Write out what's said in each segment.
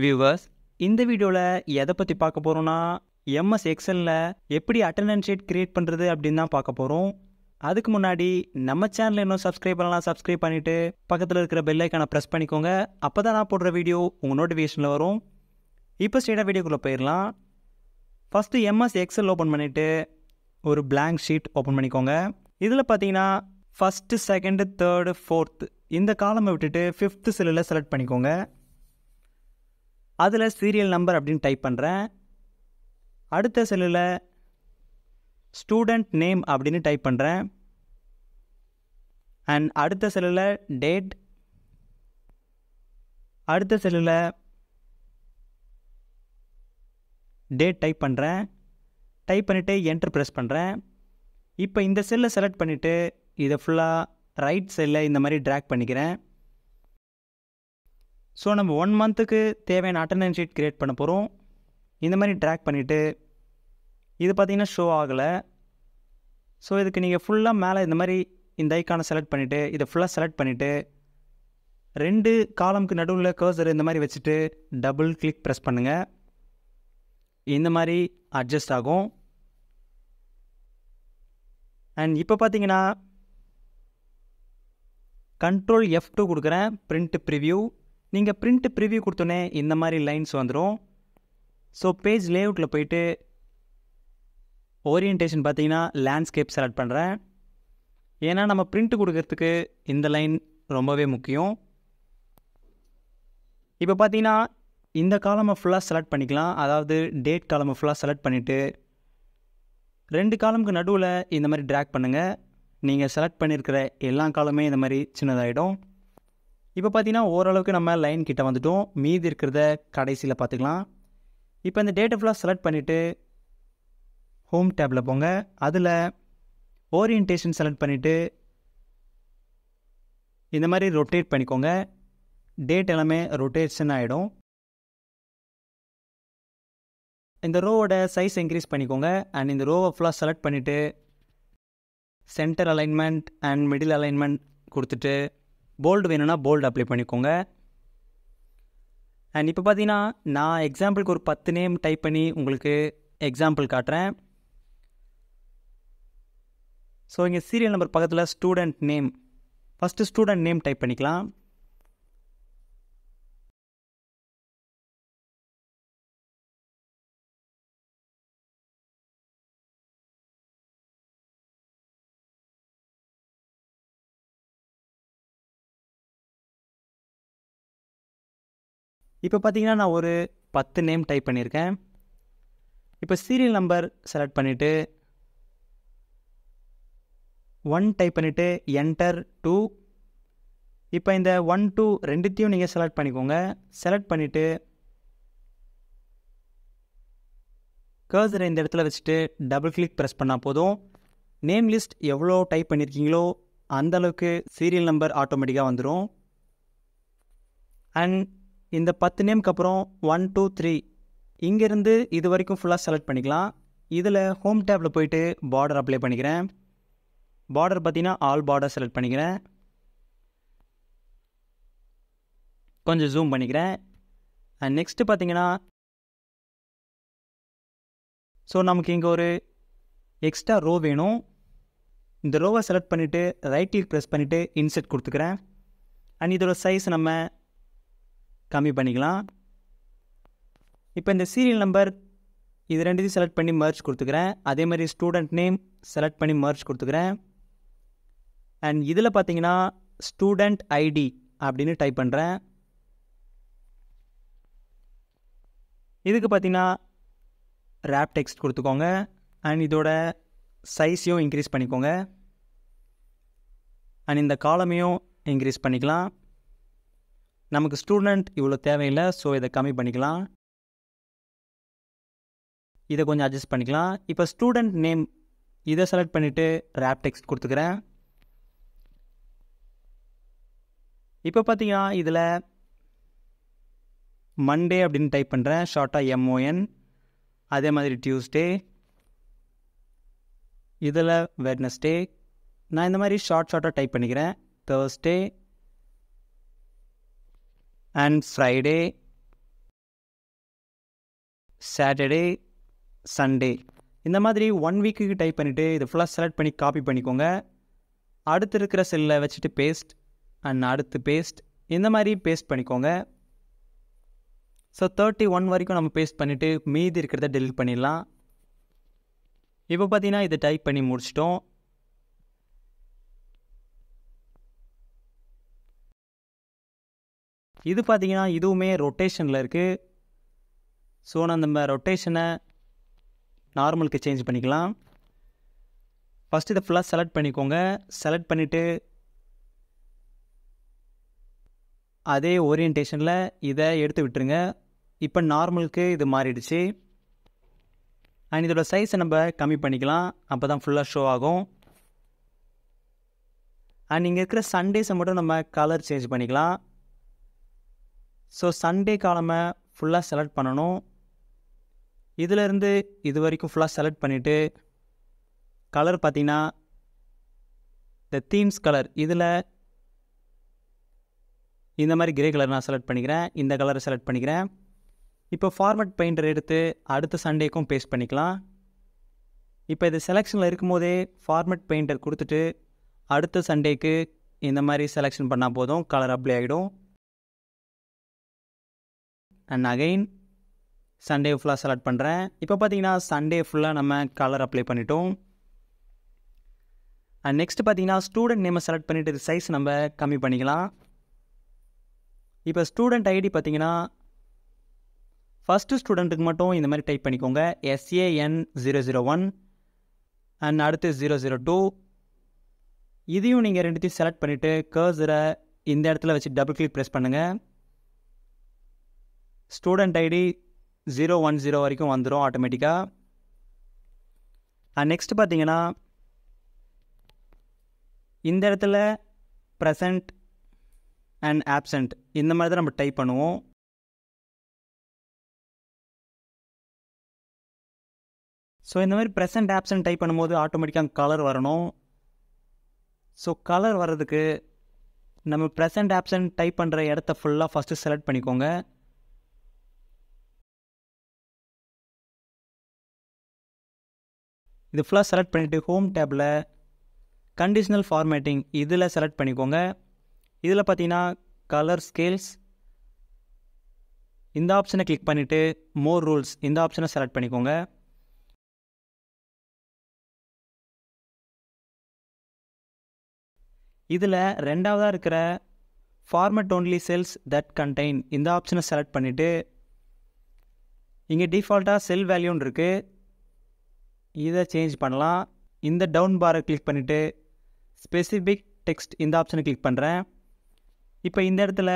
Viewers இந்த வீடியோவில் எதை பற்றி பார்க்க போகிறோன்னா எம்எஸ் எக்ஸலில் எப்படி அட்டண்டன்ஸ் ஷீட் க்ரியேட் பண்ணுறது அப்படின்னு தான் பார்க்க போகிறோம் அதுக்கு முன்னாடி நம்ம சேனல் இன்னும் சப்ஸ்கிரைப் பண்ணலாம் சப்ஸ்கிரைப் பண்ணிவிட்டு பக்கத்தில் இருக்கிற பெல்லைக்கான ப்ரெஸ் பண்ணிக்கோங்க. அப்போ தான் நான் போடுற வீடியோ உங்கள் நோட்டிஃபிகேஷனில் வரும். இப்போ ஸ்டேட்டாக வீடியோக்குள்ளே போயிடலாம் ஃபஸ்ட்டு எம்எஸ் எக்ஸல் ஓப்பன் பண்ணிவிட்டு ஒரு பிளாங்க் ஷீட் ஓப்பன் பண்ணிக்கோங்க. இதில் பார்த்தீங்கன்னா ஃபஸ்ட்டு செகண்டு தேர்டு ஃபோர்த்து இந்த காலமை விட்டுட்டு ஃபிஃப்த்து செல்லில் செலக்ட் பண்ணிக்கோங்க. அதில் சீரியல் நம்பர் அப்படின்னு டைப் பண்ணுறேன் அடுத்த செல்லில் ஸ்டூடெண்ட் நேம் அப்படின்னு டைப் பண்ணுறேன் அண்ட் அடுத்த செல்லில் டேட் அடுத்த செல்லில் டேட் டைப் பண்ணுறேன் டைப் பண்ணிவிட்டு என்டர் ப்ரெஸ் பண்ணுறேன் இப்போ இந்த செல்லை செலக்ட் பண்ணிவிட்டு இதை ஃபுல்லாக ரைட் செல்லை இந்த மாதிரி ட்ராக் பண்ணிக்கிறேன். ஸோ நம்ம ஒன் மந்த்துக்கு தேவையான அட்டண்டன்ஸ் ஷீட் க்ரியேட் பண்ண போகிறோம் இந்த மாதிரி ட்ராக் பண்ணிவிட்டு இது பார்த்திங்கன்னா ஷோ ஆகலை. ஸோ இதுக்கு நீங்கள் ஃபுல்லாக மேலே இந்த மாதிரி இந்த ஐக்கானை செலக்ட் பண்ணிவிட்டு இதை ஃபுல்லாக செலக்ட் பண்ணிவிட்டு ரெண்டு காலம்க்கு நடுவில் கர்சர் இந்த மாதிரி வச்சுட்டு டபுள் கிளிக் ப்ரெஸ் பண்ணுங்கள் இந்த மாதிரி அட்ஜஸ்ட் ஆகும். அண்ட் இப்போ பார்த்தீங்கன்னா கண்ட்ரோல் எஃப் டூ கொடுக்குறேன். பிரிண்ட் ப்ரிவ்யூ நீங்கள் பிரிண்ட் ப்ரிவியூ கொடுத்தோன்னே இந்த மாதிரி லைன்ஸ் வந்துடும் ஸோ பேஜ் லேஅவுட்டில் போயிட்டு ஓரியன்டேஷன் பார்த்தீங்கன்னா லேண்ட்ஸ்கேப் செலக்ட் பண்ணுறேன் ஏன்னா நம்ம பிரிண்ட் கொடுக்கறதுக்கு இந்த லைன் ரொம்பவே முக்கியம். இப்போ பார்த்தீங்கன்னா இந்த காலமை ஃபுல்லாக செலக்ட் பண்ணிக்கலாம். அதாவது டேட் காலமை ஃபுல்லாக செலக்ட் பண்ணிவிட்டு ரெண்டு காலமுக்கு நடுவில் இந்த மாதிரி ட்ராக் பண்ணுங்கள் நீங்கள் செலக்ட் பண்ணியிருக்கிற எல்லா காலமே இந்த மாதிரி சின்னதாகிடும் இப்போ பார்த்தீங்கன்னா ஓரளவுக்கு நம்ம லைன் கிட்ட வந்துட்டோம். மீதி இருக்கிறத கடைசியில் பார்த்துக்கலாம். இப்போ இந்த டேட்டை ஃபுல்லாக செலக்ட் பண்ணிவிட்டு ஹோம் டேப்பில் போங்க. அதில் ஓரியன்டேஷன் செலக்ட் பண்ணிவிட்டு இந்த மாதிரி ரொட்டேட் பண்ணிக்கோங்க. டேட் எல்லாமே ரொட்டேஷன் ஆகிடும் இந்த ரோவோட சைஸ் இன்க்ரீஸ் பண்ணிக்கோங்க. அண்ட் இந்த ரோவை ஃபுல்லாக செலக்ட் பண்ணிவிட்டு centre alignment and middle alignment கொடுத்துட்டு போல்டு வேணும்னா போல்டு அப்ளை பண்ணிக்கோங்க. அண்ட் இப்போ பார்த்தீங்கன்னா நான் எக்ஸாம்பிளுக்கு ஒரு பத்து நேம் டைப் பண்ணி உங்களுக்கு எக்ஸாம்பிள் காட்டுறேன். ஸோ இங்கே சீரியல் நம்பர் பக்கத்தில் student name first student name type பண்ணிக்கலாம். இப்போ பார்த்தீங்கன்னா நான் ஒரு பத்து நேம் டைப் பண்ணியிருக்கேன். இப்போ சீரியல் நம்பர் செலக்ட் பண்ணிவிட்டு ஒன் டைப் பண்ணிவிட்டு என்டர் டூ இப்போ இந்த ஒன் டூ ரெண்டுத்தையும் நீங்கள் செலக்ட் பண்ணிக்கோங்க. செலக்ட் பண்ணிவிட்டு கர்சரை இந்த இடத்துல வச்சுட்டு டபுள் கிளிக் ப்ரெஸ் பண்ணால் போதும். நேம் லிஸ்ட் எவ்வளோ டைப் பண்ணியிருக்கீங்களோ அந்த அளவுக்கு சீரியல் நம்பர் ஆட்டோமேட்டிக்காக வந்துடும் அண்ட் இந்த பத்து நேம்க்கு அப்புறம் ஒன் டூ த்ரீ இங்கேருந்து இது வரைக்கும் ஃபுல்லாக செலக்ட் பண்ணிக்கலாம். இதில் ஹோம் டேப்பில் போயிட்டு பார்டர் அப்ளை பண்ணிக்கிறேன். பார்டர் பார்த்தீங்கன்னா ஆல் பார்டர் செலக்ட் பண்ணிக்கிறேன். கொஞ்சம் ஜூம் பண்ணிக்கிறேன். அண்ட் நெக்ஸ்ட்டு பார்த்தீங்கன்னா ஸோ நமக்கு இங்கே ஒரு எக்ஸ்ட்ரா ரோ வேணும். இந்த ரோவை செலக்ட் பண்ணிவிட்டு ரைட் கிளிக் ப்ரெஸ் பண்ணிவிட்டு இன்செட் கொடுத்துக்கிறேன். அண்ட் இதோட சைஸ் நம்ம கம்மி பண்ணிக்கலாம். இப்போ இந்த சீரியல் நம்பர் இது ரெண்டுத்தையும் செலக்ட் பண்ணி மர்ச் கொடுத்துக்கிறேன். அதே மாதிரி ஸ்டூடெண்ட் நேம் செலக்ட் பண்ணி மர்ச் கொடுத்துக்கிறேன். அண்ட் இதில் பார்த்தீங்கன்னா ஸ்டூடெண்ட் ஐடி அப்படின்னு டைப் பண்ணுறேன் இதுக்கு பார்த்தீங்கன்னா ரேப் டெக்ஸ்ட் கொடுத்துக்கோங்க. அண்ட் இதோட சைஸையும் இன்க்ரீஸ் பண்ணிக்கோங்க. அண்ட் இந்த காலமையும் இன்க்ரீஸ் பண்ணிக்கலாம். நமக்கு ஸ்டூடெண்ட் இவ்வளோ தேவையில்லை ஸோ இதை கம்மி பண்ணிக்கலாம். இதை கொஞ்சம் அட்ஜஸ்ட் பண்ணிக்கலாம். இப்போ ஸ்டூடெண்ட் நேம் இதை செலக்ட் பண்ணிவிட்டு ரேப் டெக்ஸ்ட் கொடுத்துக்கிறேன். இப்போ பார்த்தீங்கன்னா இதில் மண்டே அப்படின்னு டைப் பண்ணுறேன் ஷார்ட்டாக எம்ஓஎன் அதே மாதிரி டியூஸ்டே இதில் வெட்னஸ்டே நான் இந்த மாதிரி ஷார்ட் ஷார்ட்டாக டைப் பண்ணிக்கிறேன். Thursday and Friday Saturday Sunday இந்த மாதிரி ஒன் வீக்குக்கு டைப் பண்ணிவிட்டு இது ஃபுல்லாக செலக்ட் பண்ணி காப்பி பண்ணிக்கோங்க. அடுத்து இருக்கிற செல்லை வச்சுட்டு பேஸ்ட் அண்ட் அடுத்து பேஸ்ட் இந்த மாதிரி பேஸ்ட் பண்ணிக்கோங்க. ஸோ தேர்ட்டி ஒன் வரைக்கும் நம்ம பேஸ்ட் பண்ணிவிட்டு மீதி இருக்கிறத டெலிட் பண்ணிடலாம். இப்போ பார்த்தீங்கன்னா இதை டைப் பண்ணி முடிச்சிட்டோம். இது பார்த்தீங்கன்னா இதுவுமே ரொட்டேஷனில் இருக்குது ஸோ நான் நம்ம ரொட்டேஷனை நார்மலுக்கு சேஞ்ச் பண்ணிக்கலாம். ஃபஸ்ட்டு இதை ஃபுல்லாக செலக்ட் பண்ணிக்கோங்க. செலக்ட் பண்ணிவிட்டு அதே ஓரியன்டேஷனில் இதை எடுத்து விட்டுருங்க. இப்போ நார்மலுக்கு இது மாறிடுச்சு. அண்ட் இதோட சைஸை நம்ம கம்மி பண்ணிக்கலாம். அப்போ தான் ஃபுல்லாக ஷோ ஆகும். அண்ட் இங்கே இருக்கிற சண்டேஸை மட்டும் நம்ம கலர் சேஞ்ச் பண்ணிக்கலாம். ஸோ சண்டே காலமை ஃபுல்லாக செலக்ட் பண்ணணும். இதிலேருந்து இது வரைக்கும் ஃபுல்லாக செலக்ட் பண்ணிவிட்டு கலர் பார்த்திங்கன்னா இந்த தீம்ஸ் கலர் இதில் இந்த மாதிரி கிரே கலர் நான் செலக்ட் பண்ணிக்கிறேன். இந்த கலரை செலக்ட் பண்ணிக்கிறேன். இப்போ ஃபார்மட் பெயிண்டர் எடுத்து அடுத்த சண்டேக்கும் பேஸ்ட் பண்ணிக்கலாம். இப்போ இது செலெக்ஷனில் இருக்கும்போதே ஃபார்மட் பெயிண்டர் கொடுத்துட்டு அடுத்த சண்டேக்கு இந்த மாதிரி செலெக்ஷன் பண்ணால் போதும். கலர் அப்ளை ஆகிடும் அண்ட் அகைன் சண்டே ஃபுல்லாக செலக்ட் பண்ணுறேன் இப்போ பார்த்தீங்கன்னா சண்டே ஃபுல்லாக நம்ம கலர் அப்ளை பண்ணிட்டோம். அண்ட் நெக்ஸ்ட் பார்த்தீங்கன்னா ஸ்டூடெண்ட் நேமை செலக்ட் பண்ணிவிட்டு இது சைஸ் நம்ம கம்மி பண்ணிக்கலாம். இப்போ ஸ்டூடெண்ட் ஐடி பார்த்தீங்கன்னா ஃபஸ்ட்டு ஸ்டூடெண்ட்டுக்கு மட்டும் இந்த மாதிரி டைப் பண்ணிக்கோங்க. S A N zero zero one and அடுத்து ஜீரோ ஜீரோ டூ இதையும் நீங்கள் ரெண்டுத்தையும் செலக்ட் பண்ணிவிட்டு கர்சரை இந்த இடத்துல வச்சு டபுள் கிளிக் ப்ரெஸ் பண்ணுங்கள் student ID zero one zero வரைக்கும் வந்துடும் ஆட்டோமேட்டிக்காக நெக்ஸ்ட் பார்த்தீங்கன்னா இந்த இடத்துல ப்ரெசண்ட் அண்ட் ஆப்சண்ட் இந்த மாதிரி தான் நம்ம டைப் பண்ணுவோம். ஸோ இந்த மாதிரி ப்ரெசண்ட் ஆப்சன்ட் டைப் பண்ணும்போது ஆட்டோமேட்டிக்காக கலர் வரணும். ஸோ கலர் வர்றதுக்கு நம்ம ப்ரெசண்ட் ஆப்சன்ட் டைப் பண்ணுற இடத்த ஃபுல்லாக ஃபஸ்ட்டு செலக்ட் பண்ணிக்கோங்க. இது ஃபுல்லாக செலக்ட் பண்ணிவிட்டு ஹோம் டேப்பில் கண்டிஷ்னல் ஃபார்மேட்டிங் இதில் செலக்ட் பண்ணிக்கோங்க. இதில் பார்த்தீங்கன்னா கலர் ஸ்கேல்ஸ் இந்த ஆப்ஷனை கிளிக் பண்ணிவிட்டு மோர் ரூல்ஸ் இந்த ஆப்ஷனை செலக்ட் பண்ணிக்கோங்க. இதில் ரெண்டாவதாக இருக்கிற format only cells that contain இந்த ஆப்ஷனை செலக்ட் பண்ணிவிட்டு இங்கே டிஃபால்ட்டாக செல் வேல்யூன்னு இருக்குது இதை சேஞ்ச் பண்ணலாம். இந்த டவுன் பாரை கிளிக் பண்ணிவிட்டு ஸ்பெசிஃபிக் டெக்ஸ்ட் இந்த ஆப்ஷனை கிளிக் பண்ணுறேன் இப்போ இந்த இடத்துல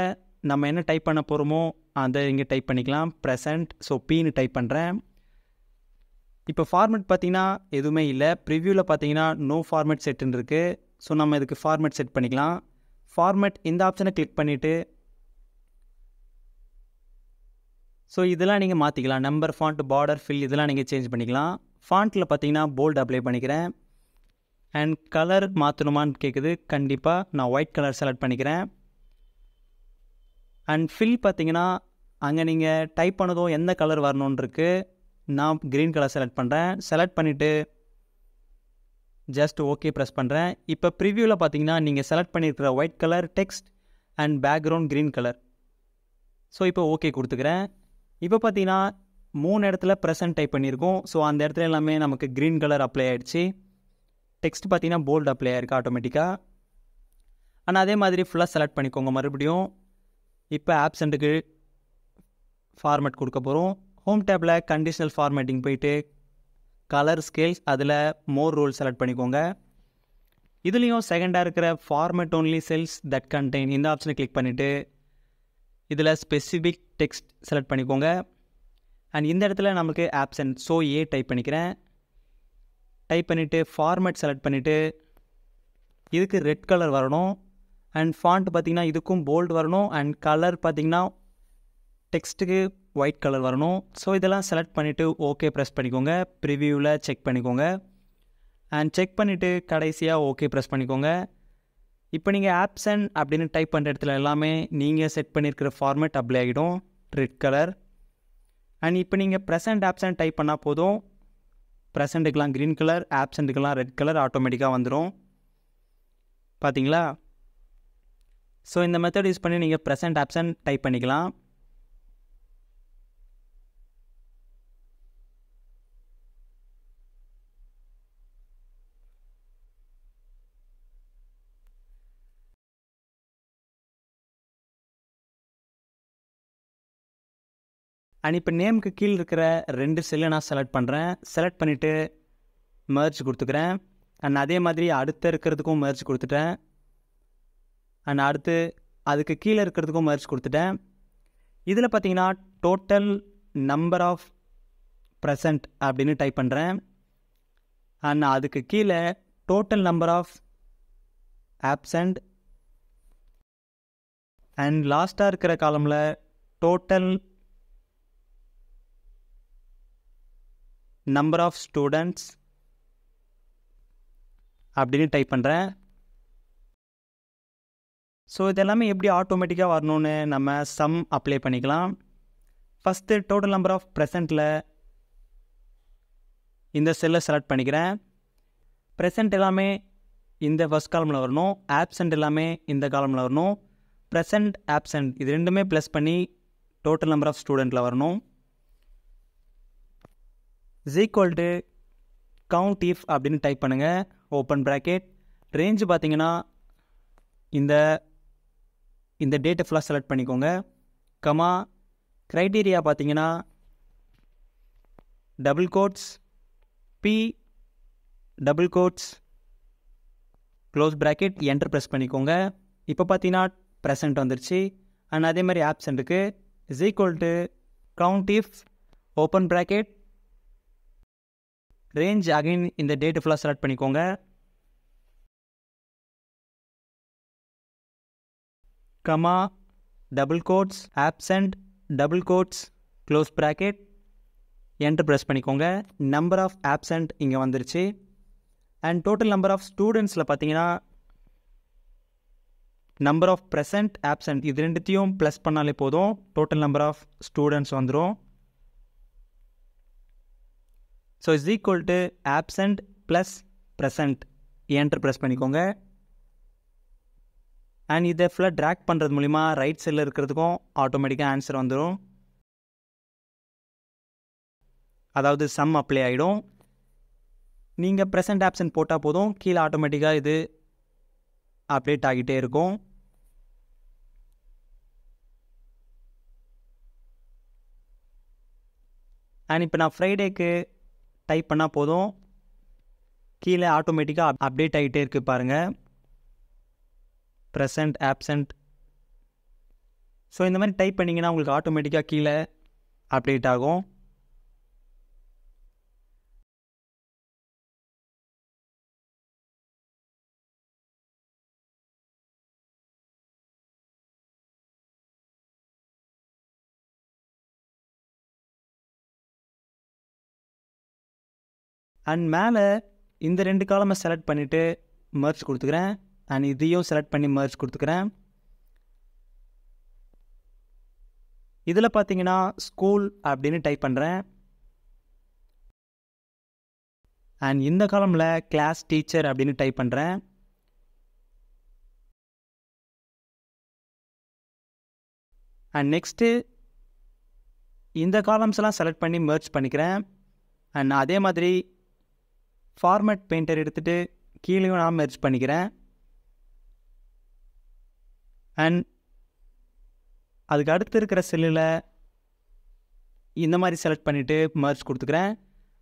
நம்ம என்ன டைப் பண்ண போகிறோமோ அதை இங்கே டைப் பண்ணிக்கலாம். ப்ரெசண்ட் ஸோ பின்னு டைப் பண்ணுறேன் இப்போ ஃபார்மேட் பார்த்திங்கன்னா எதுவுமே இல்லை. ப்ரிவ்யூவில் பார்த்தீங்கன்னா நோ ஃபார்மேட் செட்டுன்னு இருக்குது ஸோ நம்ம இதுக்கு ஃபார்மேட் செட் பண்ணிக்கலாம். ஃபார்மேட் இந்த ஆப்ஷனை கிளிக் பண்ணிவிட்டு ஸோ இதெல்லாம் நீங்கள் மாற்றிக்கலாம் நம்பர் ஃபாண்ட் பார்டர் ஃபில் இதெல்லாம் நீங்கள் சேஞ்ச் பண்ணிக்கலாம். ஃபாண்ட்டில் பார்த்தீங்கன்னா போல்டு அப்ளை பண்ணிக்கிறேன். அண்ட் கலர் மாற்றணுமான்னு கேட்குது கண்டிப்பாக நான் ஒயிட் கலர் செலக்ட் பண்ணிக்கிறேன். அண்ட் ஃபில் பார்த்தீங்கன்னா அங்கே நீங்கள் டைப் பண்ணதும் எந்த கலர் வரணுன்னு இருக்குது நான் க்ரீன் கலர் செலக்ட் பண்ணுறேன் செலக்ட் பண்ணிவிட்டு ஜஸ்ட் ஓகே ப்ரெஸ் பண்ணுறேன் இப்போ ப்ரிவியூவில் பார்த்தீங்கன்னா நீங்கள் செலக்ட் பண்ணியிருக்கிற white colour text and background green colour so இப்போ ஓகே கொடுத்துக்கிறேன். இப்போ பார்த்தீங்கன்னா மூணு இடத்துல ப்ரெசன்ட் டைப் பண்ணியிருக்கோம். ஸோ அந்த இடத்துல எல்லாமே நமக்கு க்ரீன் கலர் அப்ளை ஆகிடுச்சு டெக்ஸ்ட் பார்த்தீங்கன்னா போல்டு அப்ளை ஆயிருக்கு ஆட்டோமேட்டிக்காக ஆனால் அதே மாதிரி ஃபுல்லாக செலக்ட் பண்ணிக்கோங்க மறுபடியும். இப்போ ஆப்சண்ட்டுக்கு ஃபார்மேட் கொடுக்க போகிறோம் ஹோம் டேப்பில் கண்டிஷனல் ஃபார்மேட்டிங் போயிட்டு கலர் ஸ்கேல்ஸ் அதில் மோர் ரூல் செலக்ட் பண்ணிக்கோங்க. இதுலேயும் செகண்டாக இருக்கிற format only cells that contain இந்த ஆப்ஷனை கிளிக் பண்ணிவிட்டு இதில் ஸ்பெசிஃபிக் டெக்ஸ்ட் செலக்ட் பண்ணிக்கோங்க. அண்ட் இந்த இடத்துல நமக்கு ஆப்ஷன் ஸோ ஏ டைப் பண்ணிக்கிறேன். டைப் பண்ணிவிட்டு ஃபார்மேட் செலக்ட் பண்ணிவிட்டு இதுக்கு ரெட் கலர் வரணும். அண்ட் ஃபாண்ட் பார்த்திங்கன்னா இதுக்கும் போல்டு வரணும். அண்ட் கலர் பார்த்திங்கன்னா டெக்ஸ்ட்டுக்கு ஒயிட் கலர் வரணும். ஸோ இதெல்லாம் செலக்ட் பண்ணிவிட்டு ஓகே ப்ரெஸ் பண்ணிக்கோங்க. ப்ரிவியூவில் செக் பண்ணிக்கோங்க. அண்ட் செக் பண்ணிவிட்டு கடைசியாக ஓகே ப்ரெஸ் பண்ணிக்கோங்க. இப்போ நீங்கள் ஆப்ஷன் அப்படின்னு டைப் பண்ணுற இடத்துல எல்லாமே நீங்கள் செட் பண்ணியிருக்கிற ஃபார்மேட் அப்ளை ஆகிடும். ரெட் கலர் அண்ட் இப்போ நீங்கள் ப்ரெசன்ட் ஆப்சன்ட் டைப் பண்ணால் போதும். ப்ரெசண்ட்டுக்கெலாம் க்ரீன் கலர் ஆப்சண்ட்டுக்கெலாம் ரெட் கலர் ஆட்டோமேட்டிக்காக வந்துடும் பார்த்தீங்களா ஸோ இந்த மெத்தட் யூஸ் பண்ணி நீங்கள் ப்ரெசன்ட் ஆப்சன்ட் டைப் பண்ணிக்கலாம். அண்ட் இப்போ நேமுக்கு கீழே இருக்கிற ரெண்டு செல்லை நான் செலக்ட் பண்ணுறேன் செலக்ட் பண்ணிவிட்டு மர்ஜ் கொடுத்துக்கிறேன். அண்ட் அதே மாதிரி அடுத்த இருக்கிறதுக்கும் மர்ஜ் கொடுத்துட்டேன். அண்ட் அடுத்து அதுக்கு கீழே இருக்கிறதுக்கும் மர்ஜ் கொடுத்துட்டேன். இதில் பார்த்தீங்கன்னா டோட்டல் நம்பர் ஆஃப் ப்ரெசன்ட் அப்படின்னு டைப் பண்ணுறேன் அண்ட் அதுக்கு கீழே total number of absent and லாஸ்ட்டாக இருக்கிற காலமில் டோட்டல் நம்பர் ஆஃப் ஸ்டூடெண்ட்ஸ் அப்படின்னு டைப் பண்ணுறேன் ஸோ இதெல்லாமே எப்படி ஆட்டோமேட்டிக்காக வரணும்னு நம்ம சம் அப்ளை பண்ணிக்கலாம். ஃபஸ்ட்டு டோட்டல் நம்பர் ஆஃப் ப்ரெசண்ட்டில் இந்த செல்லை செலக்ட் பண்ணிக்கிறேன். ப்ரெசண்ட் எல்லாமே இந்த ஃபஸ்ட் காலமில் வரணும். ஆப்சண்ட் எல்லாமே இந்த காலமில் வரணும். ப்ரெசண்ட் ஆப்சண்ட் இது ரெண்டுமே ப்ளஸ் பண்ணி டோட்டல் நம்பர் ஆஃப் ஸ்டூடெண்ட்டில் வரணும். Is equal to count if அப்படின்னு டைப் பண்ணுங்கள் ஓப்பன் ப்ராக்கெட் ரேஞ்சு பார்த்தீங்கன்னா இந்த இந்த டேட்டை ஃபுல்லாக செலக்ட் பண்ணிக்கோங்க. கமா க்ரைட்டீரியா பார்த்தீங்கன்னா double quotes P double quotes close bracket enter press பண்ணிக்கோங்க. இப்போ பார்த்தீங்கன்னா ப்ரெசன்ட் வந்துருச்சு. அண்ட் அதே மாதிரி ஆப்சண்ட்டுக்கு is equal to count if open bracket range again இந்த டேட்டு ஃபுல்லாக செலக்ட் பண்ணிக்கோங்க. Comma double quotes absent double quotes close bracket enter press பண்ணிக்கோங்க. நம்பர் ஆஃப் ஆப்சண்ட் இங்கே வந்துருச்சு. அண்ட் டோட்டல் நம்பர் ஆஃப் ஸ்டூடெண்ட்ஸில் பார்த்தீங்கன்னா நம்பர் ஆஃப் ப்ரெசன்ட் ஆப்சண்ட் இது ரெண்டுத்தையும் ப்ளஸ் பண்ணாலே போதும். டோட்டல் நம்பர் ஆஃப் ஸ்டூடெண்ட்ஸ் வந்துடும் so is equal to absent plus present enter press பண்ணிக்கோங்க. அண்ட் இதை ஃபுல்லாக ட்ராக் பண்ணுறது மூலிமா ரைட் சைடில் இருக்கிறதுக்கும் ஆட்டோமேட்டிக்காக ஆன்சர் வந்துடும் அதாவது சம் அப்ளை ஆகிடும் நீங்கள் ப்ரெசன்ட் ஆப்ஷன் போட்டால் போதும். கீழே ஆட்டோமேட்டிக்காக இது அப்டேட் ஆகிட்டே இருக்கும். அண்ட் இப்போ நான் ஃப்ரைடேக்கு டைப் பண்ணால் போதும். கீழே ஆட்டோமேட்டிக்காக அப்டேட் ஆகிட்டே இருக்குது பாருங்கள் ப்ரெசண்ட் ஆப்சண்ட் ஸோ இந்த மாதிரி டைப் பண்ணிங்கன்னா உங்களுக்கு ஆட்டோமேட்டிக்காக கீழே அப்டேட் ஆகும். அண்ட் மேலே இந்த ரெண்டு காலமை செலக்ட் பண்ணிவிட்டு மர்ச் கொடுத்துக்கிறேன். அண்ட் இதையும் செலக்ட் பண்ணி மர்ச் கொடுத்துக்கிறேன். இதில் பார்த்தீங்கன்னா ஸ்கூல் அப்படின்னு டைப் பண்ணுறேன் அண்ட் இந்த காலமில் கிளாஸ் டீச்சர் அப்படின்னு டைப் பண்ணுறேன் அண்ட் நெக்ஸ்ட்டு இந்த காலம்ஸ் எல்லாம் செலக்ட் பண்ணி மர்ச் பண்ணிக்கிறேன். அண்ட் அதே மாதிரி ஃபார்மேட் பெயிண்டர் எடுத்துகிட்டு கீழேயும் நான் மெர்ச் பண்ணிக்கிறேன். அண்ட் அதுக்கு அடுத்து இருக்கிற செல்லில் இந்த மாதிரி செலக்ட் பண்ணிவிட்டு மர்ச் கொடுத்துக்கிறேன்.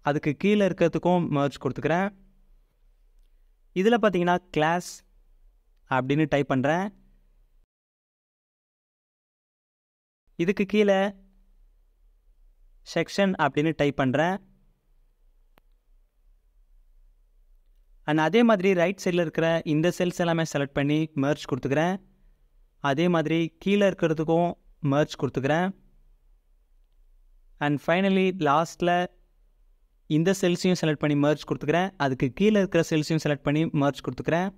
அதுக்கு கீழே இருக்கிறதுக்கும் மர்ச் கொடுத்துக்கிறேன். இதில் பார்த்தீங்கன்னா கிளாஸ் அப்படின்னு டைப் பண்ணுறேன் இதுக்கு கீழே செக்ஷன் அப்படின்னு டைப் பண்ணுறேன் அண்ட் அதே மாதிரி ரைட் சைடில் இருக்கிற இந்த செல்ஸ் எல்லாமே செலக்ட் பண்ணி மர்ச் கொடுத்துக்கிறேன். அதே மாதிரி கீழே இருக்கிறதுக்கும் மர்ச் கொடுத்துக்கிறேன். அண்ட் ஃபைனலி லாஸ்ட்டில் இந்த செல்ஸையும் செலக்ட் பண்ணி மர்ச் கொடுத்துக்கிறேன். அதுக்கு கீழே இருக்கிற செல்ஸையும் செலக்ட் பண்ணி மர்ச் கொடுத்துக்கிறேன்.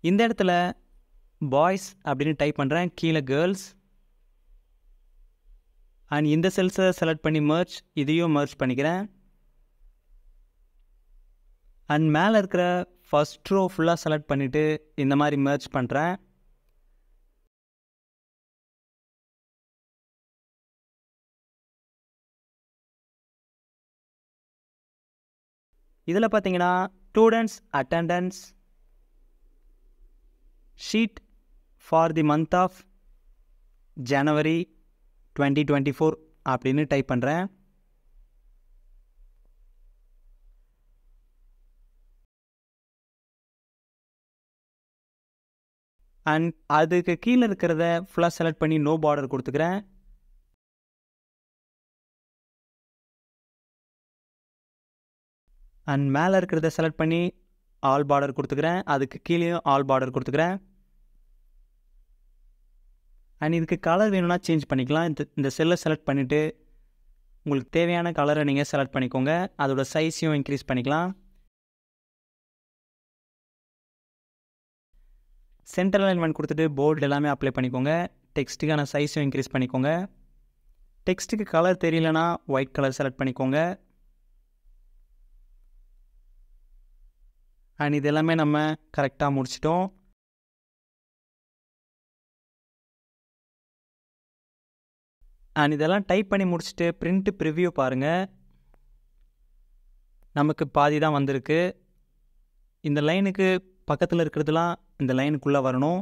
இந்த இடத்துல பாய்ஸ் அப்படின்னு டைப் பண்ணுறேன் கீழே கேர்ள்ஸ் அண்ட் இந்த செல்ஸை செலக்ட் பண்ணி மர்ச் இதையும் மர்ச் பண்ணிக்கிறேன். அண்ட் மேலே இருக்கிற ஃபஸ்ட் ரோ ஃபுல்லாக செலக்ட் பண்ணிவிட்டு இந்த மாதிரி மர்ச் பண்ணுறேன் இதில் பார்த்தீங்கன்னா students attendance sheet for the month of January twenty twenty four அப்படின்னு டைப் பண்ணுறேன் அண்ட் அதுக்கு கீழே இருக்கிறத ஃபுல்லாக செலக்ட் பண்ணி நோ பார்டர் கொடுத்துக்கிறேன். அண்ட் மேலே இருக்கிறத செலக்ட் பண்ணி ஆல் பார்டர் கொடுத்துக்கிறேன். அதுக்கு கீழேயும் ஆல் பார்டர் கொடுத்துக்கிறேன். அண்ட் இதுக்கு கலர் வேணும்னா சேஞ்ச் பண்ணிக்கலாம். இந்த இந்த செல்லை செலக்ட் பண்ணிவிட்டு உங்களுக்கு தேவையான கலரை நீங்கள் செலக்ட் பண்ணிக்கோங்க. அதோட சைஸையும் இன்க்ரீஸ் பண்ணிக்கலாம். சென்டர் அலைன்மெண்ட் கொடுத்துட்டு போர்டு எல்லாமே அப்ளை பண்ணிக்கோங்க. டெக்ஸ்ட்டுக்கான சைஸும் இன்க்ரீஸ் பண்ணிக்கோங்க. டெக்ஸ்ட்டுக்கு கலர் தெரியலனா ஒயிட் கலர் செலக்ட் பண்ணிக்கோங்க. அண்ட் இது எல்லாமே நம்ம கரெக்டாக முடிச்சிட்டோம். அண்ட் இதெல்லாம் டைப் பண்ணி முடிச்சுட்டு பிரிண்ட்டு ப்ரிவ்யூ பாருங்கள் நமக்கு பாதி தான் வந்திருக்கு. இந்த லைனுக்கு பக்கத்தில் இருக்கிறதுலாம் இந்த லைனுக்குள்ளே வரணும்.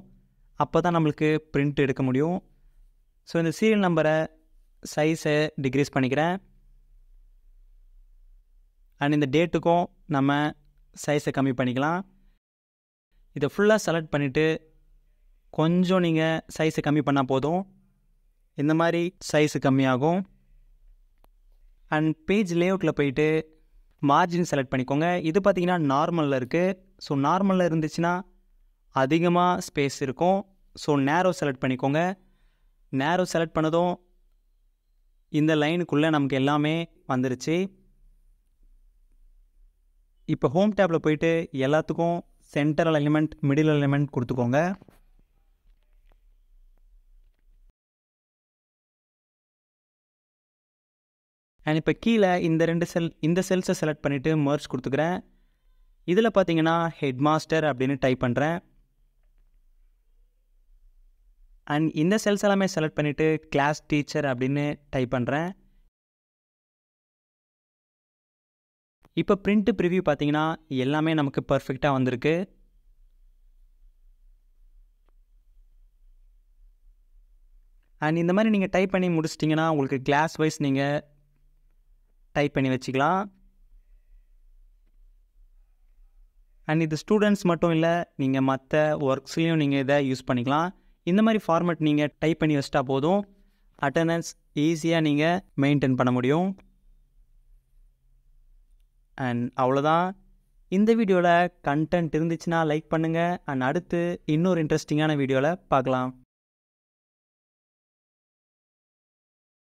அப்போ தான் நம்மளுக்கு பிரிண்ட் எடுக்க முடியும். ஸோ இந்த சீரியல் நம்பரை சைஸை டிக்ரீஸ் பண்ணிக்கிறேன். அண்ட் இந்த டேட்டுக்கும் நம்ம சைஸை கம்மி பண்ணிக்கலாம். இதை ஃபுல்லாக செலக்ட் பண்ணிவிட்டு கொஞ்சம் நீங்கள் சைஸை கம்மி பண்ணால் போதும். இந்த மாதிரி சைஸு கம்மியாகும். அண்ட் பேஜ் லேஅவுட்டில் போயிட்டு மார்ஜின் செலக்ட் பண்ணிக்கோங்க. இது பார்த்திங்கன்னா நார்மலில் இருக்குது ஸோ நார்மலில் இருந்துச்சுன்னா அதிகமாக ஸ்பேஸ் இருக்கும். ஸோ நேரோ செலக்ட் பண்ணிக்கோங்க. நேரோ செலக்ட் பண்ணதும் இந்த லைனுக்குள்ளே நமக்கு எல்லாமே வந்துருச்சு. இப்போ ஹோம் டேப்பில் போயிட்டு எல்லாத்துக்கும் சென்ட்ரல் எலிமெண்ட் மிடில் எலிமெண்ட் கொடுத்துக்கோங்க. அண்ட் இப்போ கீழே இந்த ரெண்டு செல் இந்த செல்ஸை செலக்ட் பண்ணிவிட்டு மர்ச் கொடுத்துக்கிறேன். இதில் பார்த்தீங்கன்னா ஹெட் மாஸ்டர் அப்படின்னு டைப் பண்ணுறேன் அண்ட் இந்த செல்ஸ் எல்லாமே செலக்ட் பண்ணிவிட்டு கிளாஸ் டீச்சர் அப்படின்னு டைப் பண்ணுறேன் இப்போ பிரிண்ட்டு ப்ரிவ்யூ பார்த்தீங்கன்னா எல்லாமே நமக்கு பர்ஃபெக்டாக வந்திருக்கு. அண்ட் இந்த மாதிரி நீங்கள் டைப் பண்ணி முடிச்சிட்டிங்கன்னா உங்களுக்கு கிளாஸ் வைஸ் நீங்கள் டைப் பண்ணி வச்சுக்கலாம். அண்ட் இது ஸ்டூடெண்ட்ஸ் மட்டும் இல்லை நீங்கள் மற்ற ஒர்க்ஸ்லேயும் நீங்கள் இதை யூஸ் பண்ணிக்கலாம். இந்த மாதிரி ஃபார்மேட் நீங்கள் டைப் பண்ணி வச்சிட்டா போதும். அட்டண்டன்ஸ் ஈஸியாக நீங்கள் மெயின்டைன் பண்ண முடியும். அண்ட் அவ்வளோதான் இந்த வீடியோவில் கண்டென்ட் இருந்துச்சுன்னா லைக் பண்ணுங்கள் அண்ட் அடுத்து இன்னொரு இன்ட்ரெஸ்டிங்கான வீடியோவில் பார்க்கலாம்.